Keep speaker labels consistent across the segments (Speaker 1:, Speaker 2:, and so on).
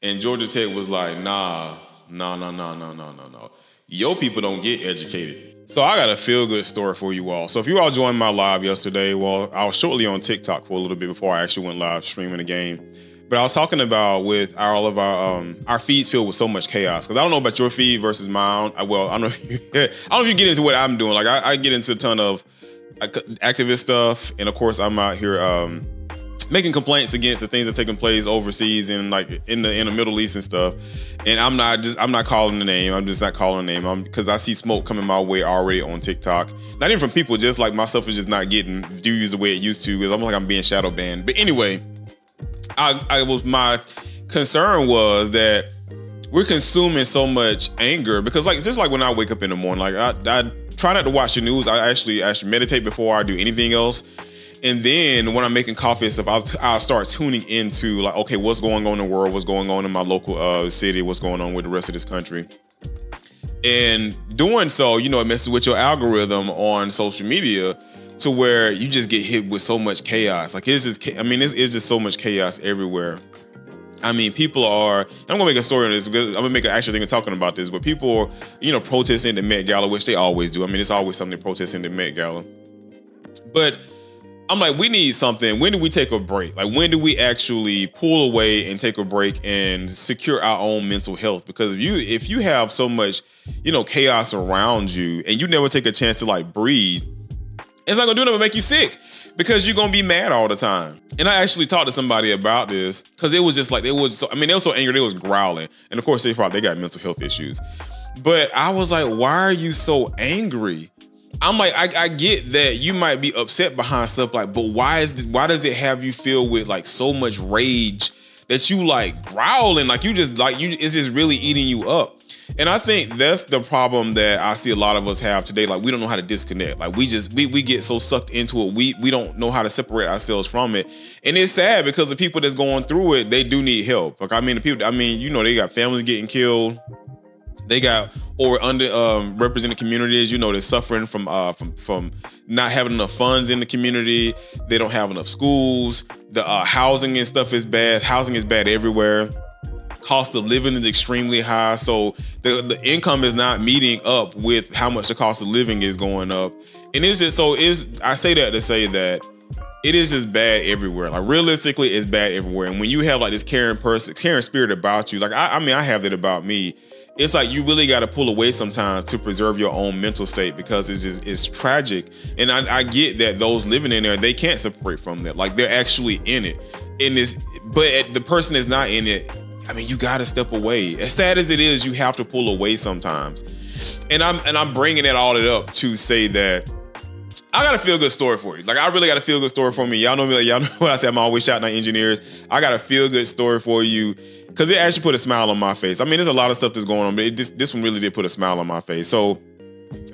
Speaker 1: And Georgia Tech was like, nah, nah, nah, nah, nah, nah, nah, nah. Your people don't get educated. So I got a feel good story for you all. So if you all joined my live yesterday, well, I was shortly on TikTok for a little bit before I actually went live streaming the game. But I was talking about with our, all of our um, our feeds filled with so much chaos. Because I don't know about your feed versus mine. I, well, I don't know if you, I don't know if you get into what I'm doing. Like I, I get into a ton of activist stuff, and of course I'm out here um, making complaints against the things that taking place overseas and like in the in the Middle East and stuff. And I'm not just I'm not calling the name. I'm just not calling the name. I'm because I see smoke coming my way already on TikTok. Not even from people, just like myself is just not getting views the way it used to. Because I'm like I'm being shadow banned. But anyway, I I was my concern was that we're consuming so much anger because like it's just like when I wake up in the morning, like I, I try not to watch the news. I actually actually meditate before I do anything else. And then when I'm making coffee and stuff, I'll, t- I'll start tuning into like, okay, what's going on in the world? What's going on in my local uh, city? What's going on with the rest of this country? And doing so, you know, it messes with your algorithm on social media to where you just get hit with so much chaos. Like it's just, I mean, it's, it's just so much chaos everywhere. I mean, people are. I'm gonna make a story on this because I'm gonna make an actual thing of talking about this. But people are, you know, protesting the Met Gala, which they always do. I mean, it's always something protesting the Met Gala. But I'm like, we need something. When do we take a break? Like, when do we actually pull away and take a break and secure our own mental health? Because if you if you have so much, you know, chaos around you and you never take a chance to like breathe, it's not gonna do nothing but make you sick because you're gonna be mad all the time. And I actually talked to somebody about this because it was just like it was. So, I mean, they were so angry, they was growling, and of course they probably they got mental health issues. But I was like, why are you so angry? I'm like, I, I get that you might be upset behind stuff, like, but why is why does it have you feel with like so much rage that you like growling, like you just like you it's just really eating you up. And I think that's the problem that I see a lot of us have today. Like we don't know how to disconnect. Like we just we we get so sucked into it. We we don't know how to separate ourselves from it. And it's sad because the people that's going through it, they do need help. Like I mean the people, I mean, you know, they got families getting killed. They got or under um, represented communities, you know, they're suffering from uh, from from not having enough funds in the community. They don't have enough schools. The uh, housing and stuff is bad. Housing is bad everywhere cost of living is extremely high. So the, the income is not meeting up with how much the cost of living is going up. And it's just so is I say that to say that it is just bad everywhere. Like realistically, it's bad everywhere. And when you have like this caring person, caring spirit about you, like I, I mean, I have that about me. It's like you really got to pull away sometimes to preserve your own mental state because it's just it's tragic. And I, I get that those living in there they can't separate from that. Like they're actually in it. in this, but the person is not in it I mean, you got to step away. As sad as it is, you have to pull away sometimes. And I'm and I'm bringing it all it up to say that I got a feel good story for you. Like I really got a feel good story for me. Y'all know me. Like y'all know what I say. I'm always shouting at engineers. I got a feel good story for you because it actually put a smile on my face. I mean, there's a lot of stuff that's going on, but it, this this one really did put a smile on my face. So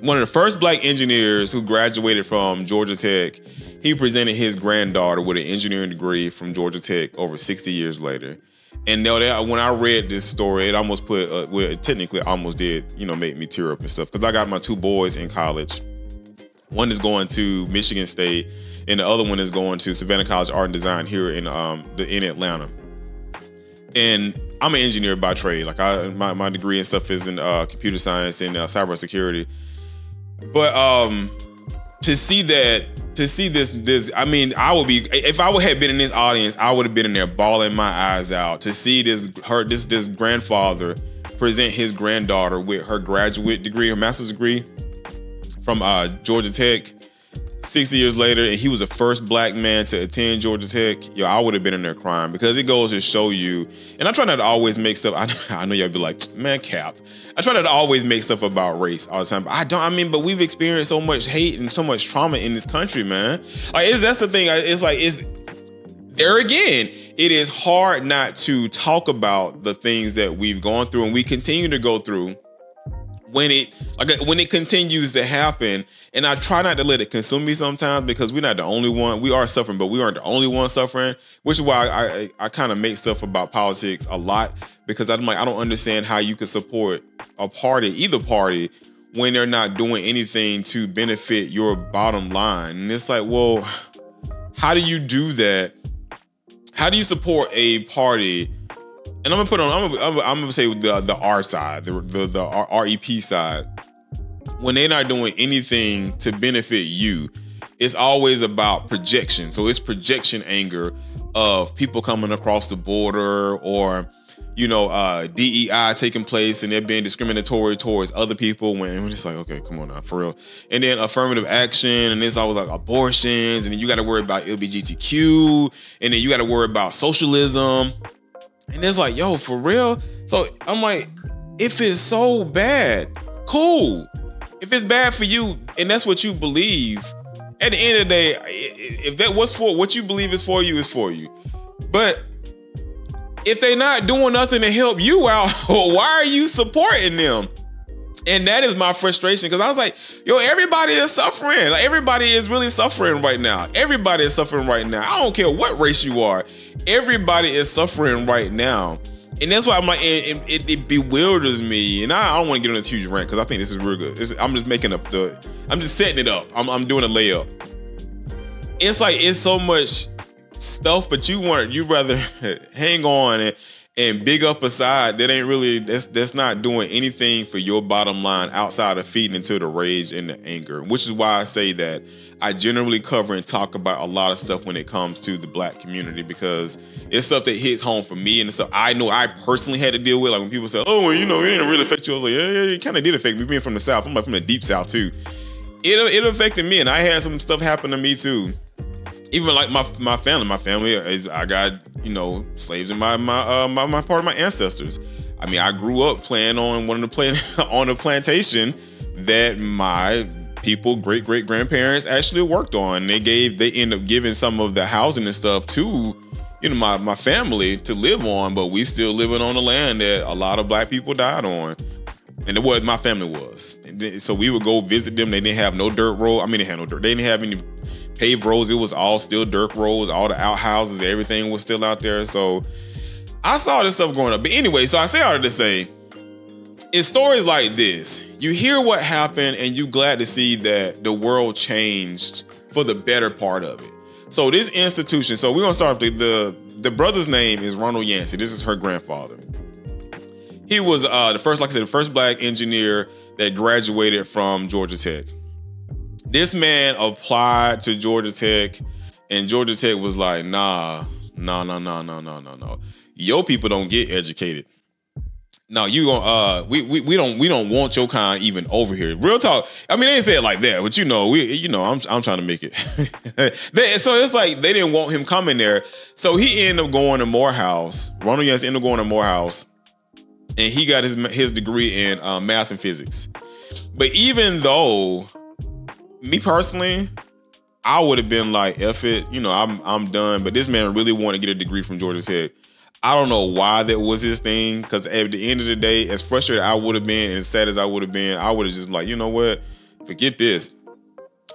Speaker 1: one of the first black engineers who graduated from Georgia Tech, he presented his granddaughter with an engineering degree from Georgia Tech over 60 years later. And now that when I read this story, it almost put uh, well, it technically almost did, you know, make me tear up and stuff. Because I got my two boys in college. One is going to Michigan State, and the other one is going to Savannah College Art and Design here in um the, in Atlanta. And I'm an engineer by trade. Like I my, my degree and stuff is in uh, computer science and uh, cybersecurity. But um to see that to see this this I mean I would be if I would have been in this audience I would have been in there bawling my eyes out to see this her this this grandfather present his granddaughter with her graduate degree her master's degree from uh, Georgia Tech 60 years later and he was the first black man to attend Georgia Tech yo I would have been in there crying because it goes to show you and I try not to always make stuff I, I know y'all be like man cap I try not to always make stuff about race all the time. But I don't. I mean, but we've experienced so much hate and so much trauma in this country, man. Like, is that's the thing? It's like it's there again. It is hard not to talk about the things that we've gone through and we continue to go through when it like when it continues to happen and i try not to let it consume me sometimes because we're not the only one we are suffering but we aren't the only one suffering which is why i i, I kind of make stuff about politics a lot because i'm like i don't understand how you could support a party either party when they're not doing anything to benefit your bottom line. And it's like well how do you do that? How do you support a party and I'm gonna put on. I'm gonna, I'm gonna, say the the R side, the the, the REP side. When they're not doing anything to benefit you, it's always about projection. So it's projection anger of people coming across the border or you know, uh, DEI taking place and they're being discriminatory towards other people when we're just like, okay, come on now, for real. And then affirmative action, and it's always like abortions, and then you got to worry about LGBTQ, and then you got to worry about socialism. And it's like, yo, for real? So I'm like, if it's so bad, cool. If it's bad for you and that's what you believe, at the end of the day, if that was for what you believe is for you, is for you. But if they're not doing nothing to help you out, why are you supporting them? And that is my frustration because I was like, yo, everybody is suffering. Like everybody is really suffering right now. Everybody is suffering right now. I don't care what race you are. Everybody is suffering right now. And that's why I'm like, it, it, it bewilders me. And I, I don't want to get on this huge rant because I think this is real good. It's, I'm just making up the, I'm just setting it up. I'm, I'm doing a layup. It's like, it's so much stuff, but you want you rather hang on and and big up aside that ain't really that's that's not doing anything for your bottom line outside of feeding into the rage and the anger. Which is why i say that i generally cover and talk about a lot of stuff when it comes to the black community because it's stuff that hits home for me and stuff i know i personally had to deal with. Like when people say oh well you know it didn't really affect you i was like yeah, yeah it kind of did affect me being from the south. I'm like from the deep south too. It, it affected me and i had some stuff happen to me too even like my my family, my family, I got you know slaves in my my uh, my, my part of my ancestors. I mean, I grew up playing on one of the play on a plantation that my people, great great grandparents, actually worked on. They gave they end up giving some of the housing and stuff to you know my my family to live on, but we still living on the land that a lot of black people died on. And it was my family was. So we would go visit them. They didn't have no dirt road. I mean, they had no dirt. They didn't have any paved roads. It was all still dirt roads, all the outhouses, everything was still out there. So I saw this stuff going up. But anyway, so I say all to say, in stories like this, you hear what happened and you glad to see that the world changed for the better part of it. So this institution, so we're gonna start with the, the the brother's name is Ronald Yancey. This is her grandfather. He was uh, the first, like I said, the first black engineer that graduated from Georgia Tech. This man applied to Georgia Tech, and Georgia Tech was like, nah, nah, nah, nah, nah, nah, nah, nah. Your people don't get educated. No, you going uh we, we we don't we don't want your kind even over here. Real talk. I mean, they didn't say it like that, but you know, we you know, I'm I'm trying to make it. they, so it's like they didn't want him coming there. So he ended up going to Morehouse. Ronald Yancey ended up going to Morehouse, and he got his his degree in uh, math and physics. But even though me personally, I would have been like, F it, you know, I'm I'm done. But this man really wanted to get a degree from Georgia Tech. I don't know why that was his thing, because at the end of the day, as frustrated I would have been and as sad as I would have been, I would have just like, you know what, forget this.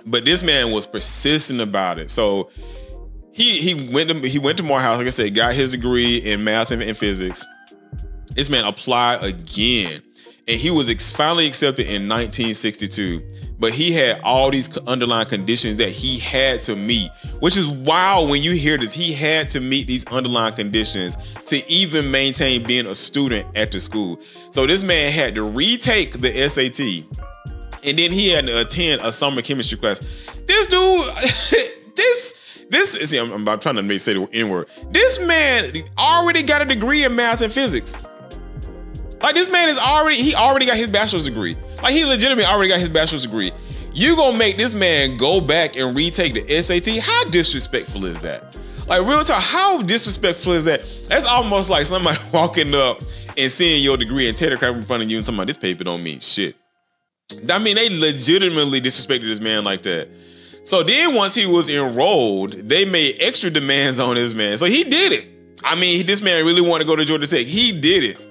Speaker 1: But this man was persistent about it. So he he went to he went to Morehouse, like I said, got his degree in math and, and physics. This man applied again, and he was finally accepted in 1962 but he had all these underlying conditions that he had to meet, which is wild when you hear this. He had to meet these underlying conditions to even maintain being a student at the school. So this man had to retake the SAT, and then he had to attend a summer chemistry class. This dude, this. This see, I'm, I'm trying to make say the N word. This man already got a degree in math and physics. Like this man is already, he already got his bachelor's degree. Like he legitimately already got his bachelor's degree. You gonna make this man go back and retake the SAT? How disrespectful is that? Like real talk, how disrespectful is that? That's almost like somebody walking up and seeing your degree and tear crap in front of you and talking about this paper don't mean shit. I mean, they legitimately disrespected this man like that. So then once he was enrolled, they made extra demands on this man. So he did it. I mean, this man really wanted to go to Georgia Tech. He did it.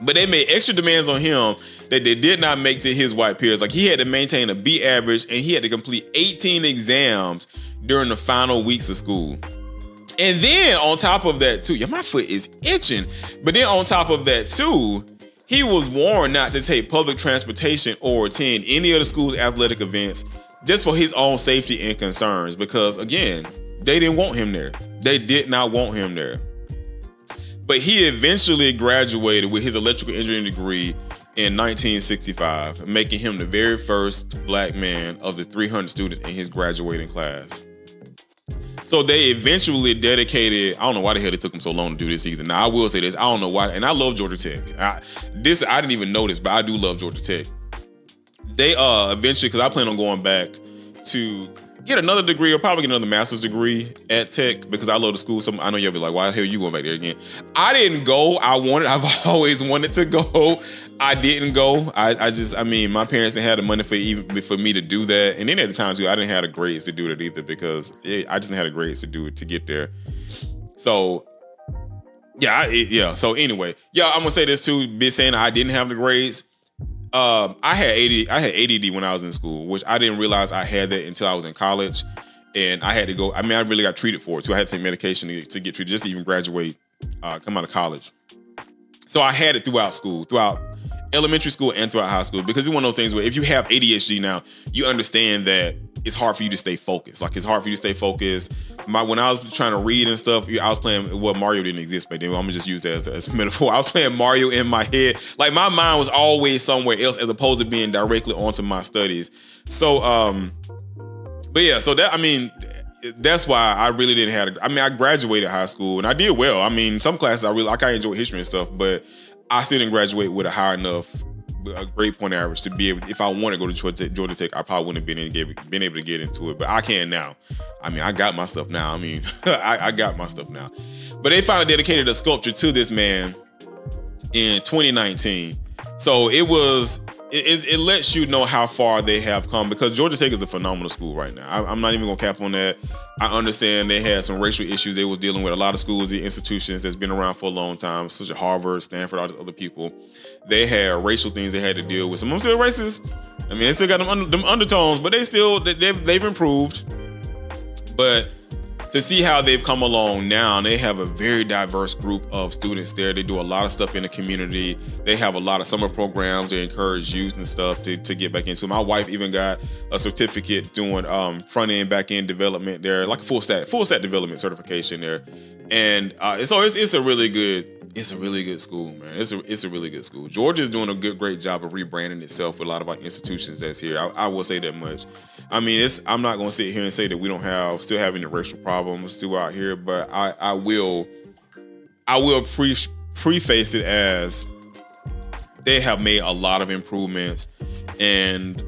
Speaker 1: But they made extra demands on him that they did not make to his white peers. Like he had to maintain a B average and he had to complete 18 exams during the final weeks of school. And then on top of that, too, yeah, my foot is itching. But then on top of that, too, he was warned not to take public transportation or attend any of the school's athletic events just for his own safety and concerns. Because again, they didn't want him there. They did not want him there. But he eventually graduated with his electrical engineering degree in 1965, making him the very first black man of the 300 students in his graduating class. So they eventually dedicated. I don't know why the hell it took them so long to do this either. Now I will say this. I don't know why, and I love Georgia Tech. I, this I didn't even notice, but I do love Georgia Tech. They uh eventually, because I plan on going back to get another degree or probably get another master's degree at Tech because I love the school. So I know you'll be like, why the hell are you going back there again? I didn't go. I wanted. I've always wanted to go. I didn't go. I, I just, I mean, my parents didn't have the money for even for me to do that, and then at the time too, I didn't have the grades to do it either because it, I just didn't have the grades to do it to get there. So, yeah, I, yeah. So anyway, yeah, I'm gonna say this too. Be saying I didn't have the grades. Um, I had AD, I had ADD when I was in school, which I didn't realize I had that until I was in college, and I had to go. I mean, I really got treated for it, so I had to take medication to, to get treated just to even graduate, uh, come out of college. So I had it throughout school, throughout elementary school and throughout high school because it's one of those things where if you have ADHD now, you understand that it's hard for you to stay focused. Like it's hard for you to stay focused. My when I was trying to read and stuff, I was playing. Well, Mario didn't exist back then. I'm gonna just use that as, as a metaphor. I was playing Mario in my head. Like my mind was always somewhere else as opposed to being directly onto my studies. So, um, but yeah. So that I mean, that's why I really didn't have. I mean, I graduated high school and I did well. I mean, some classes I really like. I enjoyed history and stuff, but I still didn't graduate with a high enough, a great point average to be able. If I want to go to Georgia, Georgia Tech, I probably wouldn't have been, in, been able to get into it. But I can now. I mean, I got my stuff now. I mean, I, I got my stuff now. But they finally dedicated a sculpture to this man in 2019. So it was it, it, lets you know how far they have come because Georgia Tech is a phenomenal school right now. I, am not even gonna cap on that. I understand they had some racial issues they was dealing with. A lot of schools and institutions that's been around for a long time, such as Harvard, Stanford, all these other people. They had racial things they had to deal with. Some of them still racist. I mean, they still got them, under, them undertones, but they still they, they've, they've improved. But to see how they've come along now. They have a very diverse group of students there. They do a lot of stuff in the community. They have a lot of summer programs. They encourage youth and stuff to, to get back into. My wife even got a certificate doing um, front end, back end development there, like a full stack, full stack development certification there. And uh, so it's, it's a really good it's a really good school, man. It's a it's a really good school. Georgia is doing a good great job of rebranding itself with a lot of our institutions that's here. I, I will say that much. I mean, it's I'm not gonna sit here and say that we don't have still having the racial problems still out here, but I I will I will pre preface it as they have made a lot of improvements and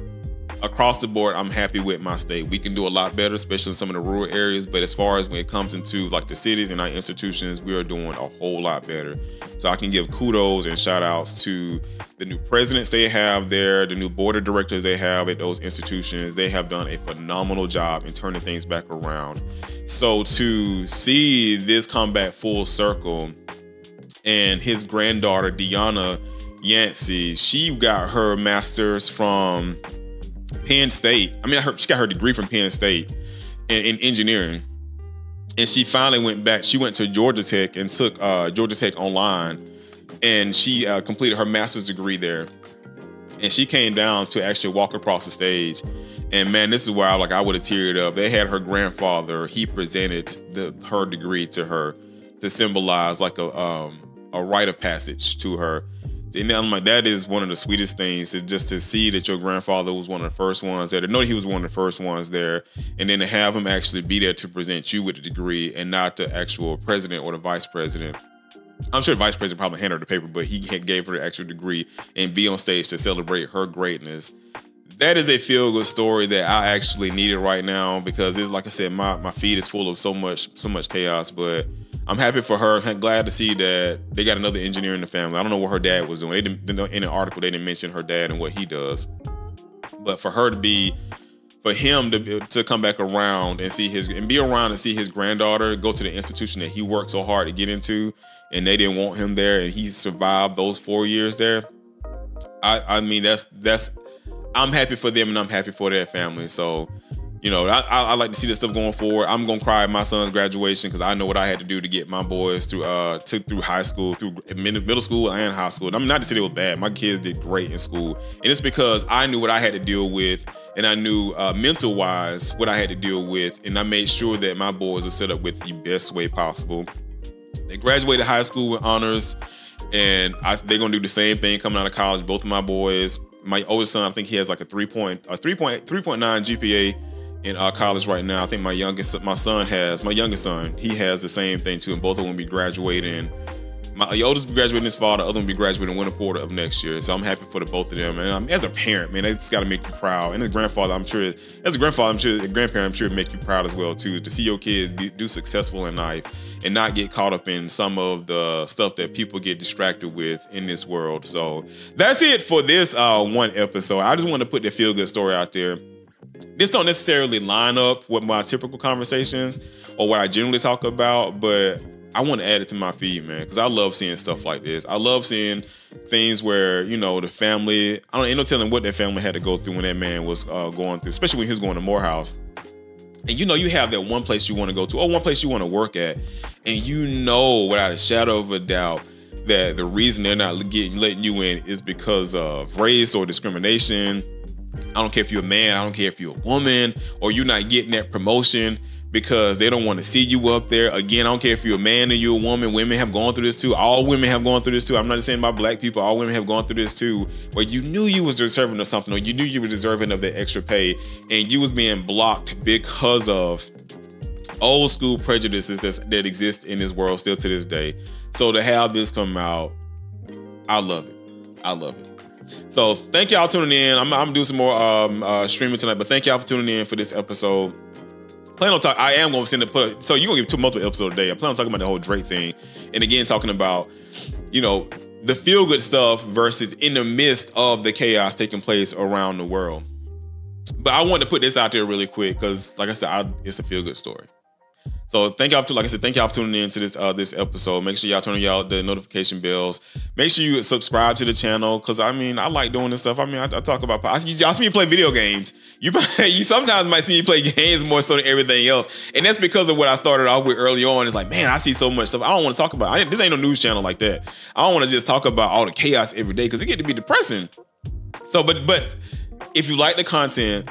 Speaker 1: across the board, I'm happy with my state. We can do a lot better, especially in some of the rural areas. But as far as when it comes into like the cities and our institutions, we are doing a whole lot better. So I can give kudos and shout outs to the new presidents they have there, the new board of directors they have at those institutions. They have done a phenomenal job in turning things back around. So to see this come back full circle and his granddaughter, Deanna Yancey, she got her master's from Penn State. I mean, she got her degree from Penn State in, in, engineering, and she finally went back. She went to Georgia Tech and took uh, Georgia Tech online, and she uh, completed her master's degree there. And she came down to actually walk across the stage, and man, this is where I like I would have teared up. They had her grandfather. He presented the her degree to her to symbolize like a um, a rite of passage to her and I'm like, that is one of the sweetest things to just to see that your grandfather was one of the first ones there, to know he was one of the first ones there, and then to have him actually be there to present you with a degree and not the actual president or the vice president. I'm sure the vice president probably handed her the paper, but he gave her the actual degree and be on stage to celebrate her greatness. That is a feel good story that I actually needed right now because it's like I said, my, my feed is full of so much so much chaos, but I'm happy for her. I'm glad to see that they got another engineer in the family. I don't know what her dad was doing. They didn't in the article they didn't mention her dad and what he does. But for her to be for him to to come back around and see his and be around and see his granddaughter go to the institution that he worked so hard to get into and they didn't want him there and he survived those 4 years there. I I mean that's that's I'm happy for them and I'm happy for their family. So you know, I, I, like to see this stuff going forward. I'm gonna cry at my son's graduation because I know what I had to do to get my boys through uh to, through high school, through middle school and high school. And I'm not to say it was bad. My kids did great in school, and it's because I knew what I had to deal with, and I knew uh, mental wise what I had to deal with, and I made sure that my boys were set up with the best way possible. They graduated high school with honors, and I, they're gonna do the same thing coming out of college. Both of my boys. My oldest son, I think he has like a three point, a 3.3.9 GPA in uh, college right now. I think my youngest, my son has, my youngest son, he has the same thing too, and both of them will be graduating my oldest will be graduating this fall, the other one will be graduating winter quarter of next year. So I'm happy for the both of them. And um, as a parent, man, it's got to make you proud. And as a grandfather, I'm sure, as a grandfather, I'm sure, a grandparent, I'm sure make you proud as well too. To see your kids be, do successful in life and not get caught up in some of the stuff that people get distracted with in this world. So that's it for this uh, one episode. I just want to put the feel good story out there this don't necessarily line up with my typical conversations or what I generally talk about, but I want to add it to my feed, man, because I love seeing stuff like this. I love seeing things where you know the family. I don't ain't no telling what that family had to go through when that man was uh, going through, especially when he was going to Morehouse. And you know you have that one place you want to go to, or one place you want to work at, and you know without a shadow of a doubt that the reason they're not getting letting you in is because of race or discrimination. I don't care if you're a man, I don't care if you're a woman, or you're not getting that promotion because they don't want to see you up there. Again, I don't care if you're a man or you're a woman. Women have gone through this too. All women have gone through this too. I'm not saying about black people. All women have gone through this too. Where you knew you was deserving of something, or you knew you were deserving of that extra pay, and you was being blocked because of old school prejudices that's, that exist in this world still to this day. So to have this come out, I love it. I love it. So thank y'all tuning in. I'm, I'm doing some more um, uh, streaming tonight, but thank y'all for tuning in for this episode plan on talking. I am going to send it. Put so you're gonna give two multiple episodes a day. I plan on talking about the whole Drake thing, and again talking about you know the feel good stuff versus in the midst of the chaos taking place around the world. But I wanted to put this out there really quick because, like I said, I, it's a feel good story. So thank y'all for like I said, thank y'all for tuning in to this uh, this episode. Make sure y'all turn y'all the notification bells. Make sure you subscribe to the channel because I mean I like doing this stuff. I mean I, I talk about I, y'all see me play video games. You you sometimes might see me play games more so than everything else, and that's because of what I started off with early on. It's like man I see so much stuff I don't want to talk about. I, this ain't no news channel like that. I don't want to just talk about all the chaos every day because it get to be depressing. So but but if you like the content,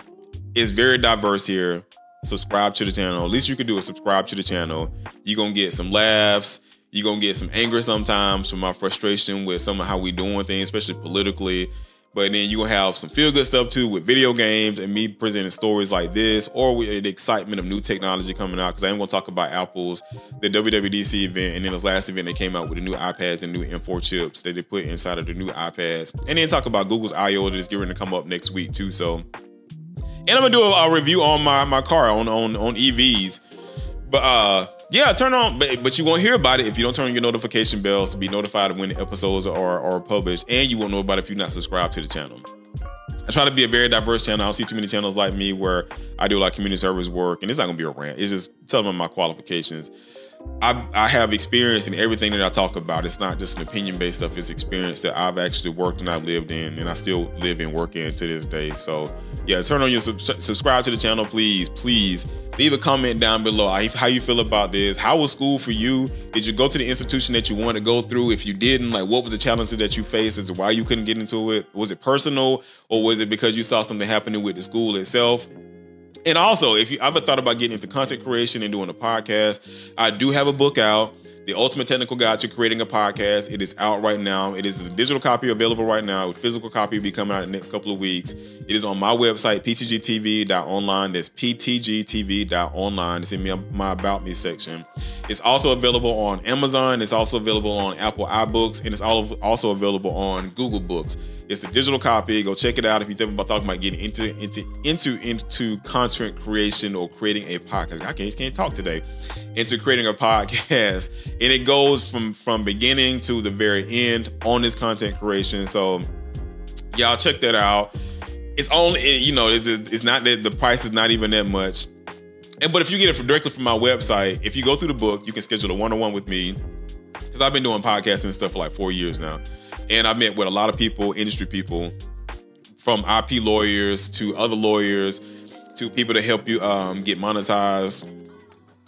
Speaker 1: it's very diverse here subscribe to the channel. At least you can do is subscribe to the channel. You're gonna get some laughs. You're gonna get some anger sometimes from my frustration with some of how we doing things, especially politically. But then you gonna have some feel good stuff too with video games and me presenting stories like this, or with the excitement of new technology coming out. Because I am gonna talk about Apple's the WWDC event, and then the last event they came out with the new iPads and new M4 chips that they put inside of the new iPads, and then talk about Google's I/O that is getting to come up next week too. So and I'm gonna do a, a, review on my my car on on on EVs. But uh, yeah, turn on. But, but you won't hear about it if you don't turn on your notification bells to be notified when episodes are are published, and you won't know about it if you're not subscribed to the channel. I try to be a very diverse channel. I don't see too many channels like me where I do of community service work, and it's not gonna be a rant. It's just telling them my qualifications. I, I have experience in everything that I talk about. It's not just an opinion based stuff. It's experience that I've actually worked and I've lived in, and I still live and work in to this day. So yeah, turn on your sub- subscribe to the channel, please. Please leave a comment down below how you feel about this. How was school for you? Did you go to the institution that you wanted to go through? If you didn't, like what was the challenges that you faced? Is why you couldn't get into it? Was it personal, or was it because you saw something happening with the school itself? And also, if you ever thought about getting into content creation and doing a podcast, I do have a book out. The Ultimate Technical Guide to Creating a Podcast. It is out right now. It is a digital copy available right now. A physical copy will be coming out in the next couple of weeks. It is on my website, ptgtv.online. That's ptgtv.online. It's in my About Me section. It's also available on Amazon. It's also available on Apple iBooks. And it's also available on Google Books. It's a digital copy. Go check it out if you think about talking about getting into into into into content creation or creating a podcast. I can't can't talk today. Into creating a podcast, and it goes from from beginning to the very end on this content creation. So y'all check that out. It's only you know it's, it's not that the price is not even that much. And but if you get it from directly from my website, if you go through the book, you can schedule a one on one with me because I've been doing podcasts and stuff for like four years now. And I met with a lot of people, industry people, from IP lawyers to other lawyers to people to help you um, get monetized.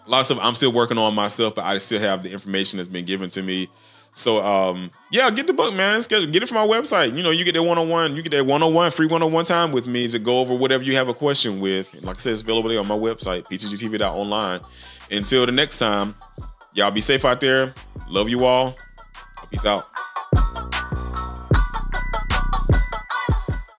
Speaker 1: A lot of stuff I'm still working on myself, but I still have the information that's been given to me. So um, yeah, get the book, man. Get it from my website. You know, you get that one-on-one, you get that one-on-one, free one-on-one time with me to go over whatever you have a question with. Like I said, it's available on my website, ptgtv.online. Until the next time, Y'all be safe out there. Love you all. Peace out.